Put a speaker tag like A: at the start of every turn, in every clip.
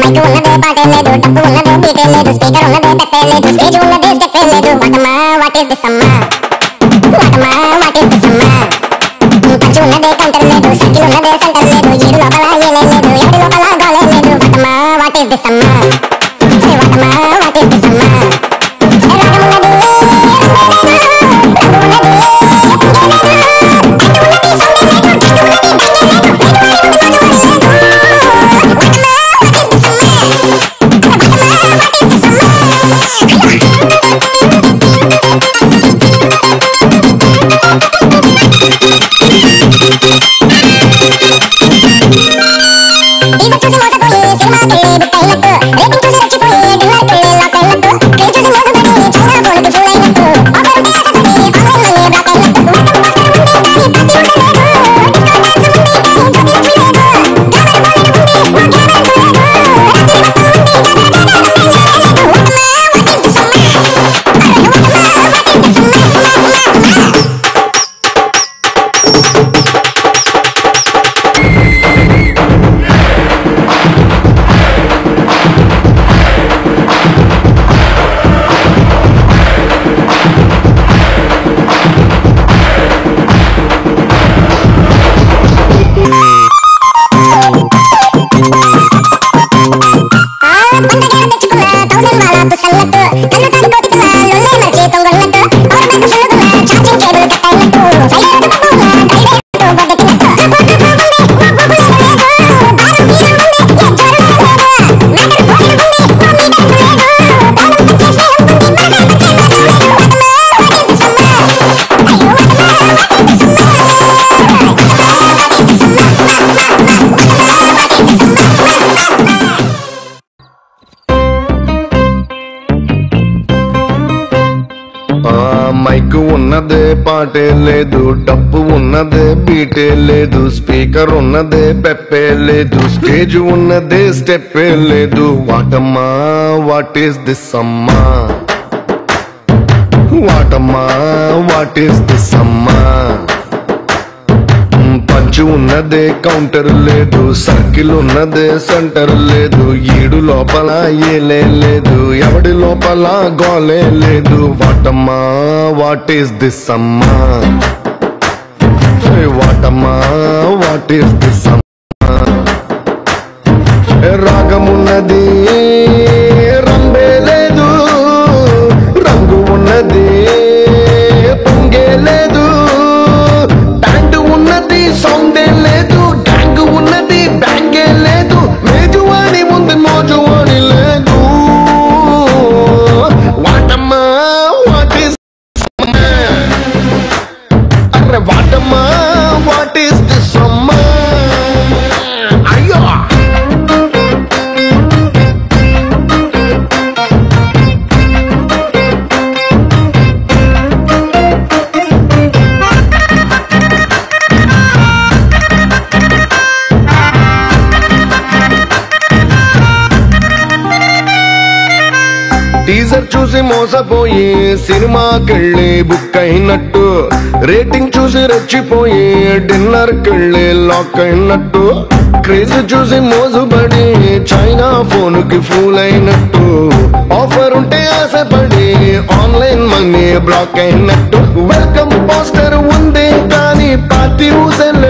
A: Mic ఉన్నదే పాటే లేదు డబ్బు ఉన్నదే బీటే లేదు స్పీకర్ ఉన్నదే పెట్టే లేదు స్టేజ్ ఉన్నదే స్టెప్పే లేదు వాట్ ఇస్ దిస్ అమ్మా టీజర్ చూసి మోసపోయి సినిమాకెళ్ళి బుక్ అయినట్టు రేటింగ్ చూసి రెచ్చిపోయి డిన్నర్కెళ్ళి లాక్
B: మైక్ ఉన్నదే పాటే లేదు డప్పు ఉన్నదే బీటే లేదు స్పీకర్ ఉన్నదే పెప్పే లేదు స్టేజ్ ఉన్నదే స్టెప్పే లేదు. వాటమ్మా వాట్ ఈస్ దిస్ అమ్మా? వాటమ్మా వాట్ ఈస్ దిస్ అమ్మా? పంచు ఉన్నదే కౌంటర్ లేదు సర్కిల్ ఉన్నదే సెంటర్ లేదు. ఈడు లోపల ఏలే లేదు ఎవడి లోపల గోలే లేదు. వాటమ్మా వాట్ ఈస్ దిస్ అమ్మా? వాటమ్మా వాట్ ఈస్ దిస్ అమ్మా? రాగమున్నది? టీజర్ చూసి మోసపోయి సినిమాకెళ్ళి బుక్ అయినట్టు. రేటింగ్ చూసి రెచ్చిపోయి డిన్నర్ కెళ్ళి లాక్ అయినట్టు. క్రేజ్ చూసి మోసపడి చైనా ఫోన్కి ఫూల్ అయినట్టు. ఆఫర్ ఉంటే ఆశపడి ఆన్లైన్ మనీ బ్లాక్ అయినట్టు. వెల్కమ్ పోస్టర్ ఉంది కానీ పార్టీ ఊసలే.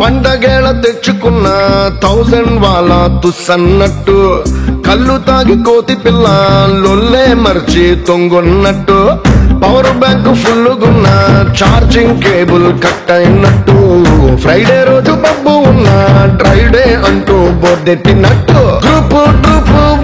B: పండగేళ తెచ్చుకున్న థౌజండ్ వాళ్ళ తుస్సన్నట్టు కళ్ళు తాగి కోతి పిల్ల లొల్లే మర్చి తొంగొన్నట్టు. పవర్ బ్యాంక్ ఫుల్ గున్న ఛార్జింగ్ కేబుల్ కట్ అయినట్టు ఫ్రైడే రోజు పబ్బు ఉన్న డ్రైడే అంటూ బోర్డెట్టినట్టు గ్రూప్ గ్రూప్